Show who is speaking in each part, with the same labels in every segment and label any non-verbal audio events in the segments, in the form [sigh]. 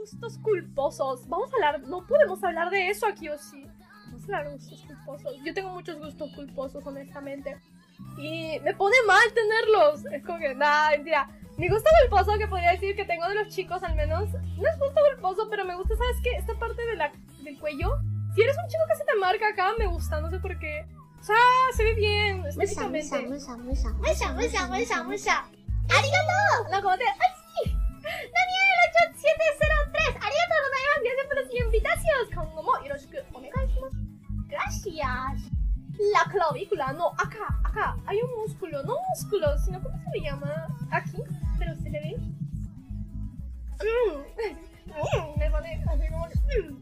Speaker 1: Gustos culposos. Vamos a hablar, no podemos hablar de eso aquí o sí. Vamos a hablar de gustos culposos. Yo tengo muchos gustos culposos, honestamente. Y me pone mal tenerlos. Es como que, nada, mentira. Mi gusto culposo que podría decir que tengo de los chicos al menos. No es gusto culposo, pero me gusta, ¿sabes qué? Esta parte de la, del cuello. Si eres un chico que se te marca acá, me gusta, no sé por qué. O sea, se ve bien, estéticamente.
Speaker 2: musa, musa, musa, musa, musa, musa. ¡Arigato!
Speaker 1: No, como te... ¡Ay, La clavícula, no, acá, acá. Hay un músculo, no músculo, sino ¿cómo se le llama? Aquí, pero se le ve. Mm. Me pone. Mm.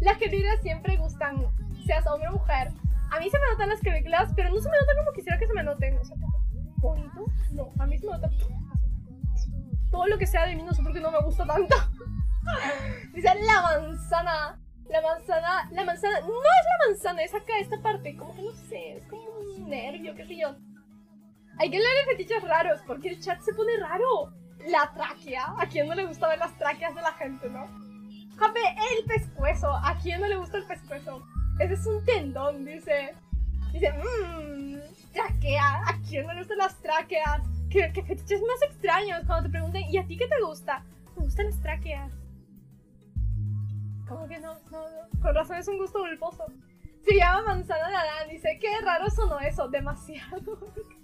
Speaker 1: Las clavículas siempre gustan, seas hombre o mujer. A mí se me notan las clavículas, pero no se me nota como quisiera que se me noten. O sea, bonito. No, a mí se me nota todo lo que sea de mí, no sé por qué no me gusta tanto. [laughs] Dice la manzana. La manzana, la manzana, no es la manzana, es acá, esta parte, como que no sé, es como un nervio, qué sé yo. Hay que leer fetiches raros, porque el chat se pone raro. La tráquea, ¿a quién no le gusta ver las tráqueas de la gente, no? Jape, el pescuezo, ¿a quién no le gusta el pescuezo? Ese es un tendón, dice. Dice, mmm, tráquea, ¿a quién no le gustan las tráqueas? ¿Qué, qué fetiches más extraños cuando te pregunten, ¿y a ti qué te gusta? Me gustan las tráqueas. ¿Cómo que no? No, no. Con razón es un gusto bulboso. Se llama manzana de Adán. Dice, qué raro sonó eso. Demasiado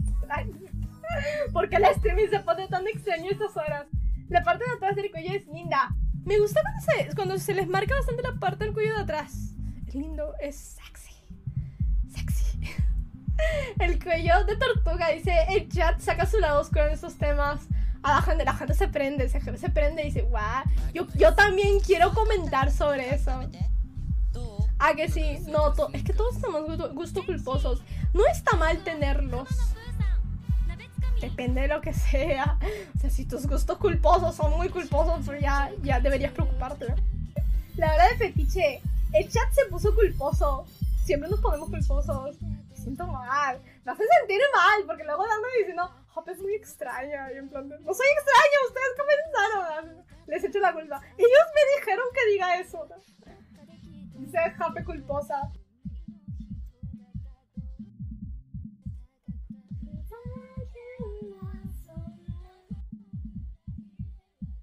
Speaker 1: extraño. [laughs] Porque el streaming se pone tan extraño estas horas. La parte de atrás del cuello es linda. Me gusta cuando se, cuando se les marca bastante la parte del cuello de atrás. Es lindo, es sexy. Sexy. [laughs] El cuello de tortuga, dice, el chat saca su lado oscuro en estos temas a la gente, la gente se prende, se, se prende y dice, guau, yo, yo también quiero comentar sobre eso. Ah, que sí, no, es que todos tenemos gustos culposos. No está mal tenerlos. Depende de lo que sea. O sea, si tus gustos culposos son muy culposos, pues ya, ya deberías preocuparte. La verdad de fetiche, el chat se puso culposo. Siempre nos ponemos culposos. Siento mal. Me hace sentir mal, porque luego dando diciendo, Hop es muy extraña. Y en plan, no soy extraña, ustedes comenzaron. Les echo la culpa. Ellos me dijeron que diga eso. Dice Jape culposa.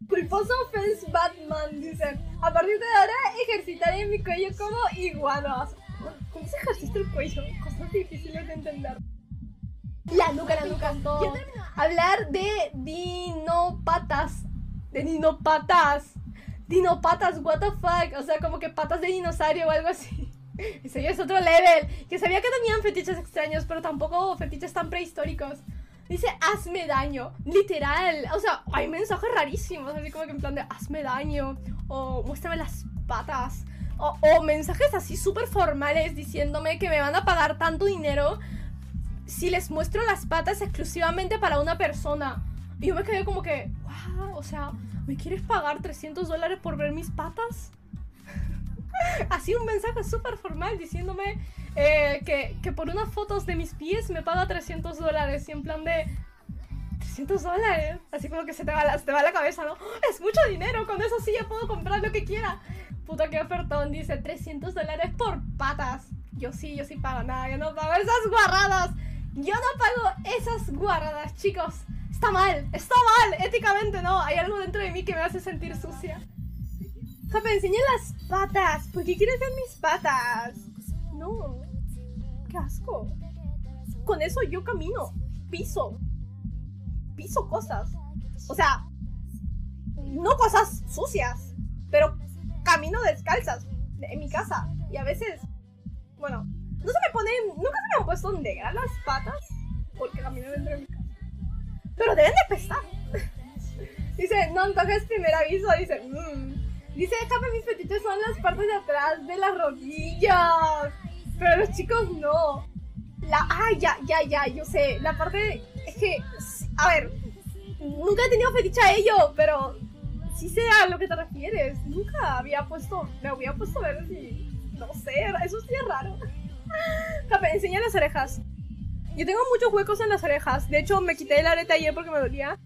Speaker 1: Culposo Fence Batman, dice. A partir de ahora ejercitaré mi cuello como iguanas. ¿Cómo se ejercita el cuello? Difíciles de entender. La nuca, la nuca. Todo. Hablar de dinopatas. De dinopatas. Dinopatas, what the fuck. O sea, como que patas de dinosaurio o algo así. [laughs] Ese ya es otro level. Que sabía que tenían fetiches extraños, pero tampoco fetiches tan prehistóricos. Dice, hazme daño. Literal. O sea, hay mensajes rarísimos. Así como que en plan de, hazme daño. O muéstrame las patas. O, mensajes así súper formales diciéndome que me van a pagar tanto dinero si les muestro las patas exclusivamente para una persona. Y yo me quedé como que, wow, o sea, ¿me quieres pagar 300 dólares por ver mis patas? [laughs] Así un mensaje súper formal diciéndome eh, que, que, por unas fotos de mis pies me paga 300 dólares. Y en plan de, 300 dólares. Así como que se te, va la, se te va la cabeza, ¿no? Es mucho dinero, con eso sí ya puedo comprar lo que quiera. Puta que ofertón, dice 300 dólares por patas. Yo sí, yo sí pago nada, yo no pago esas guarradas. Yo no pago esas guardadas, chicos. Está mal, está mal, éticamente no. Hay algo dentro de mí que me hace sentir sucia. Jape, enseña las patas. ¿Por qué quieres ver mis patas? No. Qué asco. Con eso yo camino, piso. Piso cosas. O sea, no cosas sucias, pero camino descalzas en mi casa. Y a veces, bueno, no se me ponen, nunca se me han puesto negras las patas porque camino dentro de mi casa. Pero deben de pesar. [laughs] dice, no entonces primer aviso, dice, mmm. Dice, déjame mis fetiches son las partes de atrás de las rodillas. Pero los chicos no. La, ay, ya, ya, ya, yo sé. La parte, es que, a ver, nunca he tenido fetiche a ello, pero sí sé a lo que te refieres. Nunca había puesto, me había puesto a ver si, no sé, eso sí es raro. [laughs] Cape, enseña las orejas. Yo tengo muchos huecos en las orejas. De hecho, me quité el arete ayer porque me dolía.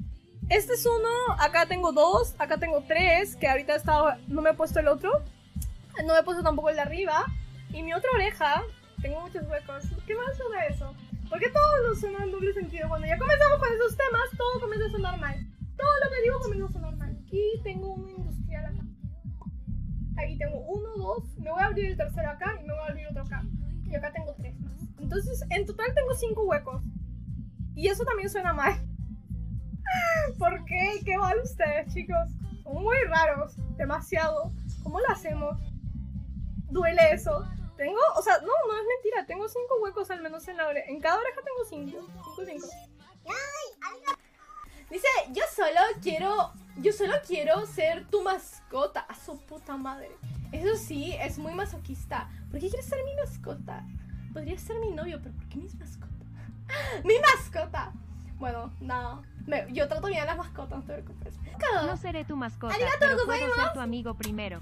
Speaker 1: Este es uno, acá tengo dos, acá tengo tres, que ahorita estaba, no me he puesto el otro. No me he puesto tampoco el de arriba. Y mi otra oreja, tengo muchos huecos. ¿Qué más suena eso? Porque todo lo suena en doble sentido. Cuando ya comenzamos con esos temas, todo comienza a sonar mal. Todo lo que digo comienza a sonar mal. Y tengo un industrial acá. Aquí tengo uno, dos. Me voy a abrir el tercero acá y me voy a abrir otro acá. Y acá tengo tres más. Entonces, en total tengo cinco huecos. Y eso también suena mal. [laughs] ¿Por qué? ¿Qué mal ustedes, chicos? Son muy raros. Demasiado. ¿Cómo lo hacemos? ¿Duele eso? Tengo, o sea, no, no es mentira. Tengo cinco huecos al menos en la oreja. En cada oreja tengo cinco. Cinco, cinco. Dice, yo solo quiero, yo solo quiero ser tu mascota. A su puta madre. Eso sí, es muy masoquista. ¿Por qué quieres ser mi mascota? Podría ser mi novio, pero ¿por qué mi mascota? [laughs] ¡Mi mascota! Bueno, no. Me- yo trato bien a las mascotas, no te preocupes.
Speaker 3: No seré tu mascota, pero puedo ser tu amigo primero.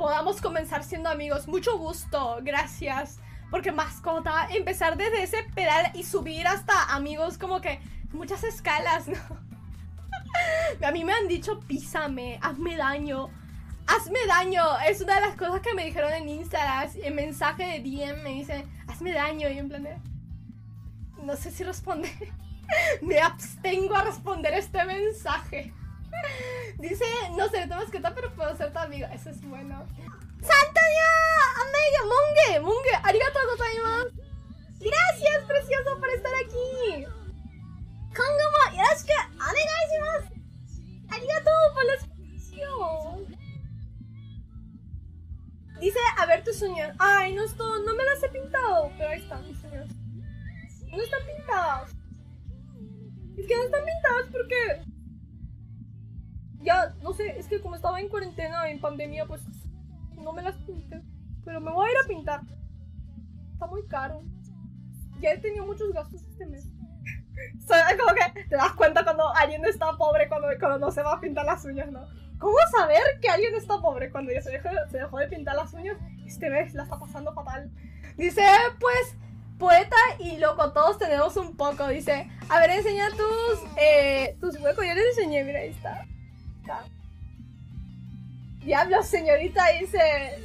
Speaker 1: Podamos comenzar siendo amigos. Mucho gusto, gracias. Porque mascota, empezar desde ese pedal y subir hasta amigos como que muchas escalas, ¿no? [laughs] A mí me han dicho písame, hazme daño. Hazme daño, es una de las cosas que me dijeron en Instagram, en mensaje de DM me dicen, hazme daño y en plan de, no sé si responder. [laughs] Me abstengo a responder este mensaje. Dice, no seré tu mascota, pero puedo ser tu amigo. Eso es bueno. ¡Santo Dios! ¡Amiga! ¡Monge! ¡Monge! ¡Arigato gozaimasu! ¡Gracias, precioso, por estar aquí! ¡Kongomo! ¡Yoroshiku! ¡Onegaishimasu! ¡Arigato por la suscripción! Dice, a ver tus uñas. Ay, no, esto, no me las he pintado. Pero ahí están mis uñas. No están pintadas. Es que no están pintadas porque... Ya, no sé, es que como estaba en cuarentena, en pandemia, pues no me las pinté. Pero me voy a ir a pintar. Está muy caro. Ya he tenido muchos gastos este mes. [laughs] O sea, como que te das cuenta cuando alguien está pobre cuando, cuando no se va a pintar las uñas, ¿no? ¿Cómo saber que alguien está pobre cuando ya se dejó, se dejó de pintar las uñas? Este mes la está pasando fatal. Dice, pues, poeta y loco, todos tenemos un poco. Dice, a ver, enseña tus, eh, tus huecos. Yo les enseñé, mira, ahí está. Está. Diablo, señorita, dice,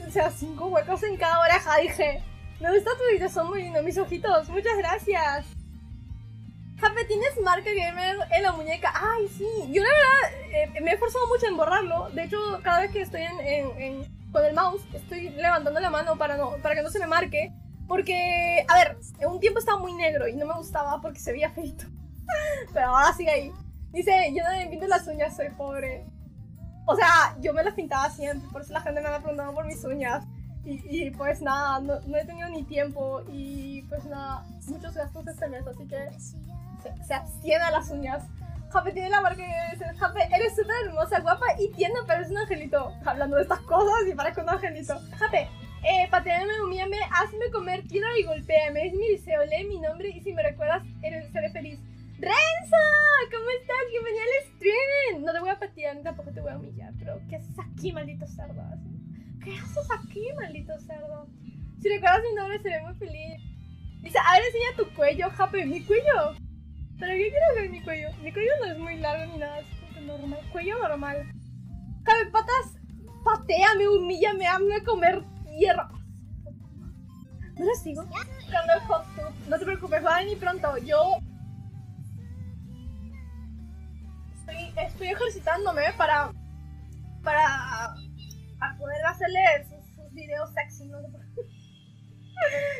Speaker 1: o sea, cinco huecos en cada oreja. Dije, me gusta tu video, son muy lindos mis ojitos. Muchas gracias. Jape, ¿tienes marca gamer en la muñeca? Ay, sí. Yo la verdad eh, me he esforzado mucho en borrarlo. De hecho, cada vez que estoy en, en- en- con el mouse, estoy levantando la mano para, no, para que no se me marque. Porque, a ver, en un tiempo estaba muy negro y no me gustaba porque se veía feito. [laughs] Pero ahora sigue ahí. Dice, yo no me pinto las uñas, soy pobre. O sea, yo me las pintaba siempre, por eso la gente me ha preguntado por mis uñas. Y, y, pues nada, no, no he tenido ni tiempo y pues nada, muchos gastos este mes, así que se, se abstiene a las uñas. Jape tiene la marca dice, Jape, eres súper hermosa, guapa y tierna, pero es un angelito. Hablando de estas cosas y parezco un angelito. Jape, eh, pateame, humíame, hazme comer, tira y golpéame. Es mi deseo, lee mi nombre y si me recuerdas, eres, seré feliz. ¡Renzo! ¿Cómo estás? Bienvenida al stream. No te voy a patear ni tampoco te voy a humillar, pero ¿qué haces aquí, maldito cerdo? ¿Qué haces aquí, maldito cerdo? Si recuerdas mi nombre, seré muy feliz. Dice, a ver, enseña tu cuello, Jape, mi cuello. ¿Para qué quieres ver mi cuello? Mi cuello no es muy largo ni nada, es como normal. Cuello normal. Jape, patas, pateame, humíllame, hazme comer tierra. ¿No les sigo? No te preocupes, va a venir pronto. Yo estoy, ejercitándome para para, para poder hacerle sus, sus videos sexy. [laughs]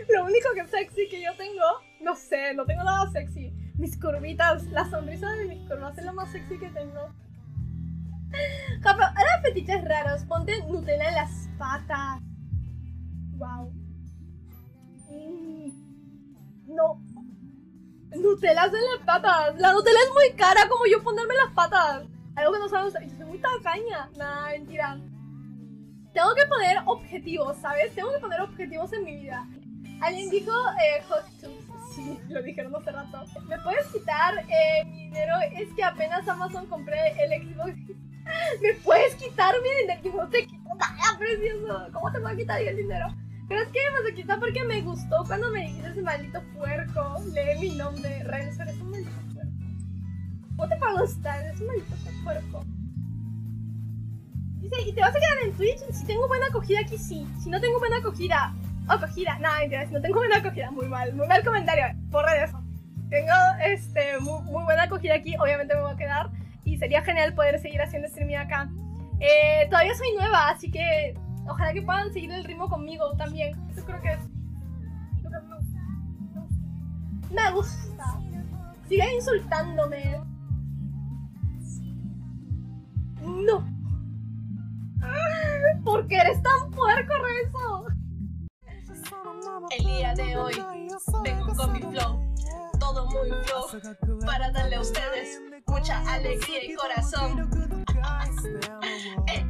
Speaker 1: Lo único que sexy que yo tengo, no sé, no tengo nada sexy. Mis curvitas, la sonrisa de mis curvas es lo más sexy que tengo. Ahora fetiches raros, ponte Nutella en las patas. Wow. Mm, no. Nutelas en las patas. La Nutella es muy cara como yo ponerme las patas. Algo que no saben ustedes. Yo soy muy tacaña. Nada, mentira. Tengo que poner objetivos, ¿sabes? Tengo que poner objetivos en mi vida. Alguien dijo eh, hot. Sí, lo dijeron hace rato. ¿Me puedes quitar eh, mi dinero? Es que apenas Amazon compré el Xbox. [laughs] ¿Me puedes quitar mi dinero? No te quito nada, precioso. ¿Cómo te voy a quitar el dinero? Pero es que me a quitar porque me gustó cuando me dijiste ese maldito puerco. Lee mi nombre. Renzo, eres un maldito puerco. ¿Cómo te puede gustar? Es un maldito puerco. Dice, ¿y te vas a quedar en Twitch? Si tengo buena acogida aquí, sí. Si no tengo buena acogida... Acogida, nada, mentira, si no tengo buena acogida, muy mal, muy mal comentario, borra de eso. Tengo este, muy, muy buena acogida aquí, obviamente me voy a quedar. Y sería genial poder seguir haciendo streaming acá. Eh, todavía soy nueva, así que ojalá que puedan seguir el ritmo conmigo también. Eso creo que es lo que me gusta. Me gusta. Sigan insultándome. No. ¿Por qué eres tan puerco, Rezo?
Speaker 4: El día de hoy vengo con mi flow, todo muy flow, para darle a ustedes mucha alegría y corazón. Eh,